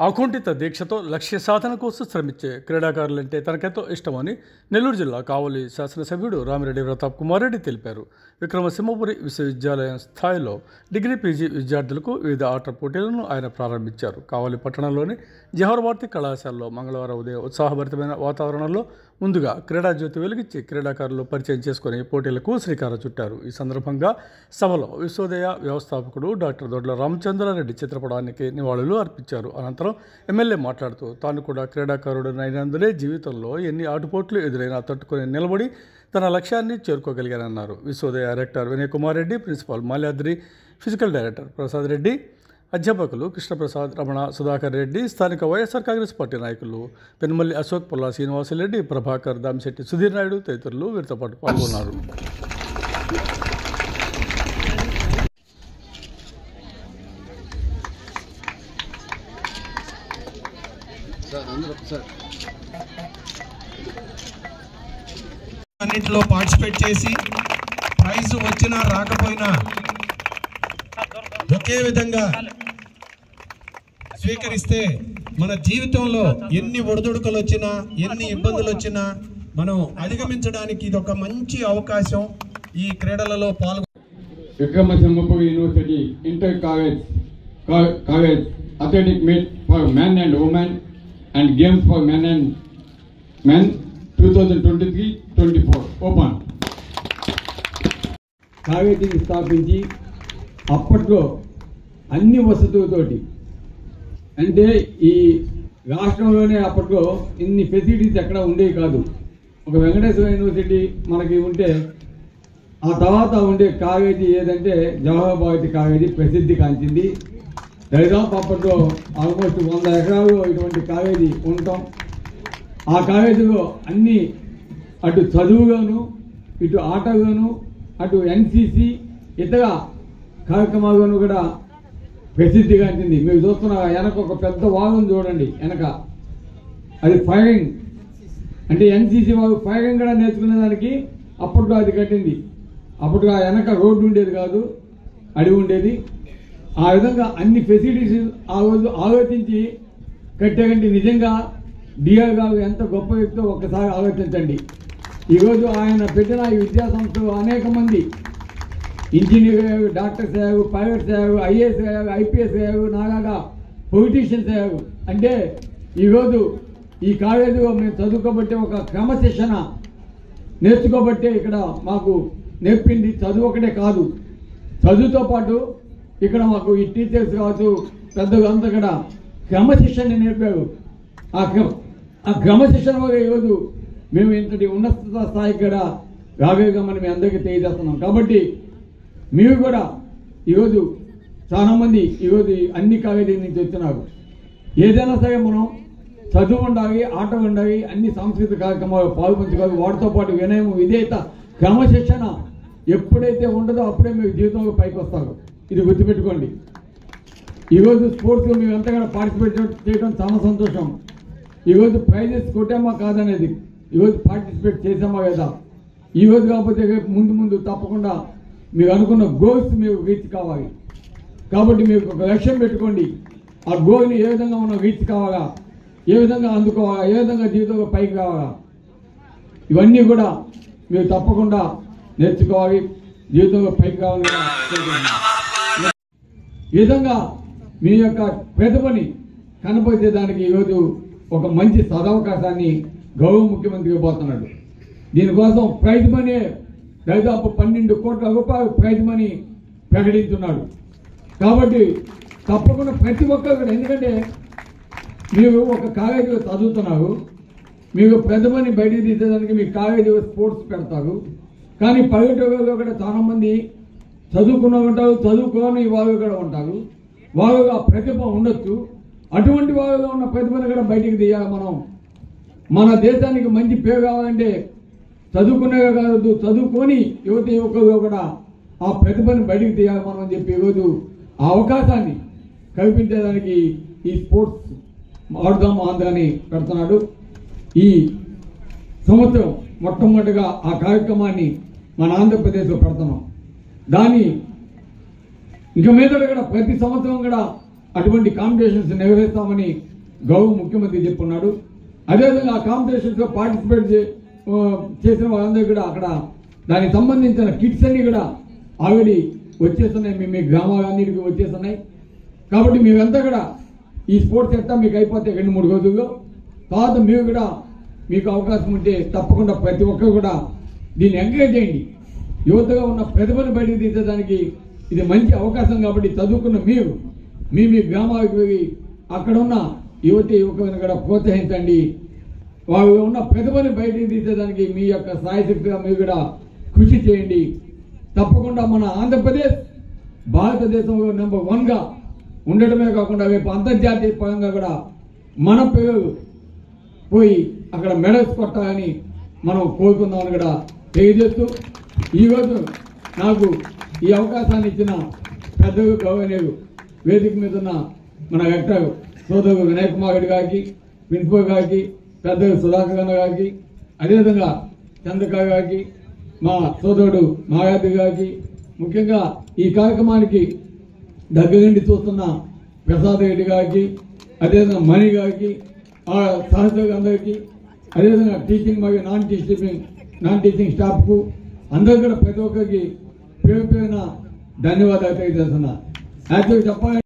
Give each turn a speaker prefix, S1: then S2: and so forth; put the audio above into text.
S1: అకుంఠిత దీక్షతో లక్ష్య సాధన కోసం శ్రమించే క్రీడాకారులంటే తనకెంతో ఇష్టమని నెల్లూరు జిల్లా కావలి శాసనసభ్యుడు రామిరెడ్డి ప్రతాప్ కుమార్ రెడ్డి తెలిపారు. విక్రమసింహపురి విశ్వవిద్యాలయం స్థాయిలో డిగ్రీ పీజీ విద్యార్థులకు వివిధ ఆటల పోటీలను ఆయన ప్రారంభించారు. కావలి పట్టణంలోని జవహర్ భారతి కళాశాలలో మంగళవారం ఉదయం ఉత్సాహభరితమైన వాతావరణంలో ముందుగా క్రీడా జ్యోతి వెలిగించి క్రీడాకారులు పరిచయం చేసుకుని పోటీలకు శ్రీకారం చుట్టారు. ఈ సందర్భంగా సభలో విశ్వోదయ వ్యవస్థాపకుడు డాక్టర్ దొడ్ల రామచంద్రారెడ్డి చిత్రపటానికి నివాళులు అర్పించారు. అనంతరం ఎమ్మెల్యే మాట్లాడుతూ తాను కూడా క్రీడాకారుడునైనందునే జీవితంలో ఎన్ని ఆటుపోట్లు ఎదురైనా తట్టుకొని నిలబడి తన లక్ష్యాన్ని చేరుకోగలిగానన్నారు. Vishwodaya director Vinay Kumar Reddy principal Malyadri physical director Prasad Reddy అధ్యాపకులు కృష్ణప్రసాద్ రమణ సుధాకర్ రెడ్డి స్థానిక వైఎస్ఆర్ కాంగ్రెస్ పార్టీ నాయకులు పెనుమల్లి అశోక్ పుల్లా శ్రీనివాసరెడ్డి ప్రభాకర్ దామిశెట్టి సుధీర్ నాయుడు తదితరులు వీరితో పాటు పాల్గొన్నారు.
S2: అన్నింటిలో పార్టిసిపేట్ చేసి ప్రైజ్ వచ్చినా రాకపోయినా ఒకే విధంగా స్వీకరిస్తే మన జీవితంలో ఎన్ని ఒడిదొడుకలు వచ్చినా ఎన్ని ఇబ్బందులు వచ్చినా మనం అధిగమించడానికి ఇది ఒక మంచి అవకాశం ఈ క్రీడలలో
S3: పాల్గొన్నారు and women and games for men and men two thousand twenty three twenty four open
S4: కావేటిని స్థాపించి అప్పట్లో అన్ని వసతులతోటి అంటే ఈ రాష్ట్రంలోనే అప్పట్లో ఇన్ని ఫెసిలిటీస్ ఎక్కడ ఉండేవి కాదు. ఒక వెంకటేశ్వర యూనివర్సిటీ మనకి ఉంటే ఆ తర్వాత ఉండే కావేరీ ఏదంటే జవహర్ భారతి ప్రసిద్ధి కాంచింది. దరిదాపు అప్పట్లో ఆల్మోస్ట్ వంద ఎకరాలు ఇటువంటి కావేరీ ఉండటం. ఆ కాలేజీలో అన్ని అటు చదువులోను ఇటు ఆటగాను అటు ఎన్సిసి ఇతర కార్యక్రమాల్లోనూ కూడా ప్రసిద్ధిగాంచింది మీరు చూస్తున్న వెనక ఒక పెద్ద వాదం చూడండి వెనక. అది ఫైరింగ్. అంటే ఎన్సీసీ వాళ్ళు ఫైరింగ్ కూడా నేర్చుకునే దానికి అప్పట్లో అది కట్టింది. అప్పట్లో ఆ వెనక రోడ్డు ఉండేది కాదు అడివి ఉండేది. ఆ విధంగా అన్ని ఫెసిలిటీస్ ఆ రోజు ఆలోచించి కట్టారంటే నిజంగా డిఆర్ గారు ఎంత గొప్ప వ్యక్తో ఒక్కసారి ఆలోచించండి. ఈరోజు ఆయన పెట్టిన ఈ విద్యాసంస్థలు అనేక మంది ఇంజనీర్ అయ్యారు డాక్టర్స్ అయ్యారు పైలట్స్ అయ్యారు ఐఏఎస్ అయ్యారు ఐపీఎస్ అయ్యారు నాగాగా పొలిటీషియన్స్ అయ్యారు అంటే ఈరోజు ఈ కాలేజీలో మేము చదువుకోబట్టే ఒక క్రమశిక్షణ నేర్చుకోబట్టే ఇక్కడ మాకు నేర్పింది చదువు ఒకటే కాదు. చదువుతో పాటు ఇక్కడ మాకు ఈ టీచర్స్ కావచ్చు పెద్దలంతా ఇక్కడ కూడా క్రమశిక్షణ నేర్పారు. ఆ క్రమ ఆ క్రమశిక్షణ వల్ల ఈరోజు మేము ఇంతటి ఉన్నత స్థాయి ఇక్కడ రాగలిగామని మీ అందరికీ తెలియజేస్తున్నాం. కాబట్టి మీరు కూడా ఈరోజు చాలామంది ఈరోజు అన్ని కాలేజీల నుంచి వచ్చినారు ఏదైనా సరే మనం చదువు ఉండాలి ఆట ఉండాలి అన్ని సాంస్కృతిక కార్యక్రమాలు పాల్పంచుకోవాలి. వాటితో పాటు వినయం విధేయత క్రమశిక్షణ ఎప్పుడైతే ఉండదో అప్పుడే మీరు జీవితంలో పైకి వస్తారు. ఇది గుర్తుపెట్టుకోండి. ఈరోజు స్పోర్ట్స్లో మేము ఎంతగానో పార్టిసిపేట్ చేయడం చాలా సంతోషం. ఈరోజు ప్రైజెస్ కొట్టామా కాదనేది. ఈరోజు పార్టిసిపేట్ చేసామా లేదా? ఈరోజు కాకపోతే ముందు ముందు తప్పకుండా మీరు అనుకున్న గోల్స్ మీరు రీచ్ కావాలి. కాబట్టి మీరు ఒక లక్ష్యం పెట్టుకోండి. ఆ గోల్ని ఏ విధంగా మనం రీచ్ కావాలా? ఏ విధంగా అందుకోవాలా? ఏ విధంగా జీవితంలో పైకి కావాలా ఇవన్నీ కూడా మీరు తప్పకుండా నేర్చుకోవాలి. జీవితంలో పైకి కావాలని ఈ విధంగా మీ యొక్క ప్రతిభని కనపరిచేదానికి ఈరోజు ఒక మంచి సదవకాశాన్ని గౌరవ ముఖ్యమంత్రి ఇవ్వబోతున్నాడు దీనికోసం ప్రైజ్ మనీ దాదాపు పన్నెండు కోట్ల రూపాయలు ప్రైజ్ మనీ ప్రకటించున్నాడు. కాబట్టి తప్పకుండా ప్రతి ఒక్కరు కూడా ఎందుకంటే మీరు ఒక కాలేజీలో చదువుతున్నారు మీరు ప్రతిభని బయటికి తీసేదానికి మీ కాలేజీలో స్పోర్ట్స్ పెడతారు. కానీ పల్లెటూరులో కూడా చాలా మంది చదువుకున్న ఉంటారు చదువుకోని వాళ్ళు కూడా ఉంటారు. వాళ్ళు ఆ ప్రతిభ ఉండొచ్చు. అటువంటి వాళ్ళలో ఉన్న ప్రతిభను కూడా బయటికి తీయాలి మనం. మన దేశానికి మంచి పేరు కావాలంటే చదువుకునే కాదు చదువుకొని యువత యువకులు కూడా ఆ ప్రతిభను బయటికి తీయాలి మనం అని చెప్పి ఈరోజు ఆ అవకాశాన్ని కల్పించేదానికి ఈ స్పోర్ట్స్ ఆడుదాం ఆంధ్రాని పెడుతున్నాడు. ఈ సంవత్సరం మొట్టమొదటిగా ఆ కార్యక్రమాన్ని మన ఆంధ్రప్రదేశ్లో పెడుతున్నాం. దాని ఇక మీద కూడా ప్రతి సంవత్సరం కూడా అటువంటి కాంపిటీషన్స్ నిర్వహిస్తామని గౌరవ ముఖ్యమంత్రి చెప్పున్నాడు. అదేవిధంగా ఆ కాంపిటీషన్స్లో పార్టిసిపేట్ చే- చేసిన వాళ్ళందరూ కూడా అక్కడ దానికి సంబంధించిన కిట్స్ అన్ని కూడా ఆల్రెడీ వచ్చేస్తున్నాయి. మీ మీ గ్రామాలన్నిటికీ వచ్చేస్తున్నాయి. కాబట్టి మేమంతా కూడా ఈ స్పోర్ట్స్ ఎట్టా మీకు అయిపోతే రెండు మూడు రోజుల్లో తర్వాత మీరు కూడా మీకు అవకాశం ఉంటే తప్పకుండా ప్రతి ఒక్కరు కూడా దీన్ని ఎంకరేజ్ చేయండి. యువతగా ఉన్న ప్రతిభను బయటకు తీసేదానికి ఇది మంచి అవకాశం కాబట్టి చదువుకున్న మీరు మీ మీ గ్రామాలకు వెళ్ళి అక్కడ ఉన్న యువతి యువకులను కూడా ప్రోత్సహించండి. వారు ఉన్న ప్రతిభని బయటికి తీసేదానికి మీ యొక్క సాయశక్తిగా మీరు కూడా కృషి చేయండి. తప్పకుండా మన ఆంధ్రప్రదేశ్ భారతదేశంలో నెంబర్ వన్గా ఉండటమే కాకుండా రేపు అంతర్జాతీయ పరంగా కూడా మన పేరు పోయి అక్కడ మెడల్స్ కొట్టాలని మనం కోరుకుందామని కూడా తెలియజేస్తూ ఈరోజు నాకు ఈ అవకాశాన్ని ఇచ్చిన పెద్దలు గౌరవనీయులు వేదిక మీద ఉన్న మన రెక్టర్ సోదరు వినయ్ కుమార్ రెడ్డి గారికి ప్రిన్సిపల్ గారికి పెద్ద సుధాకర్ అన్న గారికి అదేవిధంగా చంద్రకాయ గారికి మా సోదరుడు నాగార్జు గారికి ముఖ్యంగా ఈ కార్యక్రమానికి దగ్గర నుండి చూస్తున్న ప్రసాద్ రెడ్డి గారికి అదేవిధంగా మణి గారికి ఆ సహచరులు అందరికీ అదేవిధంగా టీచింగ్ మరియు నాన్ టీచింగ్ నాన్ టీచింగ్ స్టాఫ్కు అందరు కూడా ప్రతి ఒక్కరికి పేరు పేరున ధన్యవాదాలు తెలియజేస్తున్నా. యాక్చువల్గా చెప్పాలి